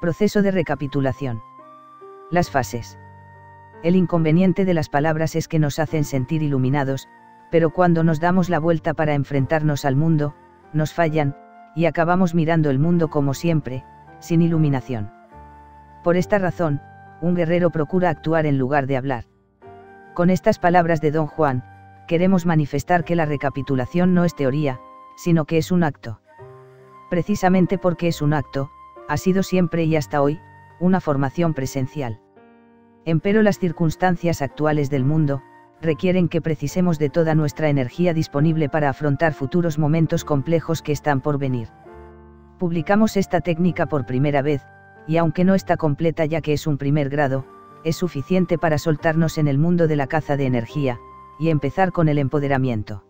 Proceso de recapitulación. Las fases. El inconveniente de las palabras es que nos hacen sentir iluminados, pero cuando nos damos la vuelta para enfrentarnos al mundo, nos fallan, y acabamos mirando el mundo como siempre, sin iluminación. Por esta razón, un guerrero procura actuar en lugar de hablar. Con estas palabras de Don Juan, queremos manifestar que la recapitulación no es teoría, sino que es un acto. Precisamente porque es un acto, ha sido siempre y hasta hoy, una formación presencial. Empero las circunstancias actuales del mundo, requieren que precisemos de toda nuestra energía disponible para afrontar futuros momentos complejos que están por venir. Publicamos esta técnica por primera vez, y aunque no está completa ya que es un primer grado, es suficiente para soltarnos en el mundo de la caza de energía, y empezar con el empoderamiento.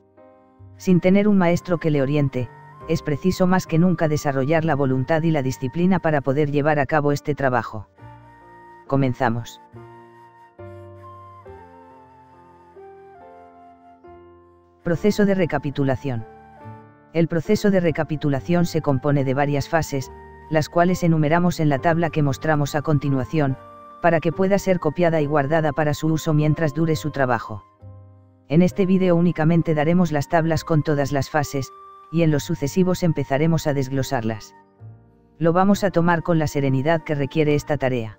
Sin tener un maestro que le oriente, es preciso más que nunca desarrollar la voluntad y la disciplina para poder llevar a cabo este trabajo. Comenzamos. Proceso de recapitulación. El proceso de recapitulación se compone de varias fases, las cuales enumeramos en la tabla que mostramos a continuación, para que pueda ser copiada y guardada para su uso mientras dure su trabajo. En este vídeo únicamente daremos las tablas con todas las fases, y en los sucesivos empezaremos a desglosarlas. Lo vamos a tomar con la serenidad que requiere esta tarea.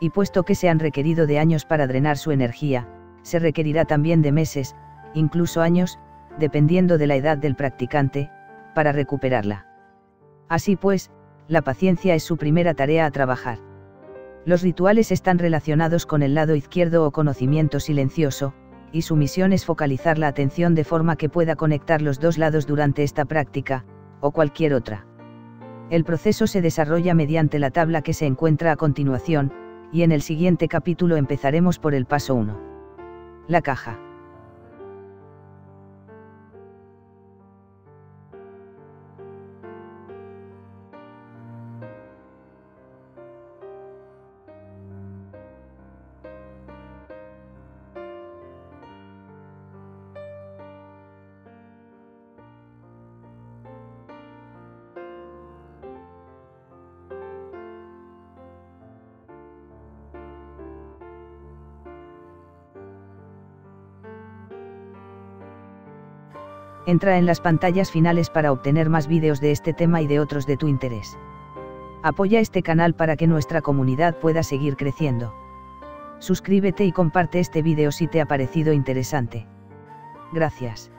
Y puesto que se han requerido de años para drenar su energía, se requerirá también de meses, incluso años, dependiendo de la edad del practicante, para recuperarla. Así pues, la paciencia es su primera tarea a trabajar. Los rituales están relacionados con el lado izquierdo o conocimiento silencioso, y su misión es focalizar la atención de forma que pueda conectar los dos lados durante esta práctica, o cualquier otra. El proceso se desarrolla mediante la tabla que se encuentra a continuación, y en el siguiente capítulo empezaremos por el paso 1. La caja. Entra en las pantallas finales para obtener más vídeos de este tema y de otros de tu interés. Apoya este canal para que nuestra comunidad pueda seguir creciendo. Suscríbete y comparte este vídeo si te ha parecido interesante. Gracias.